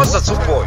was a two boy?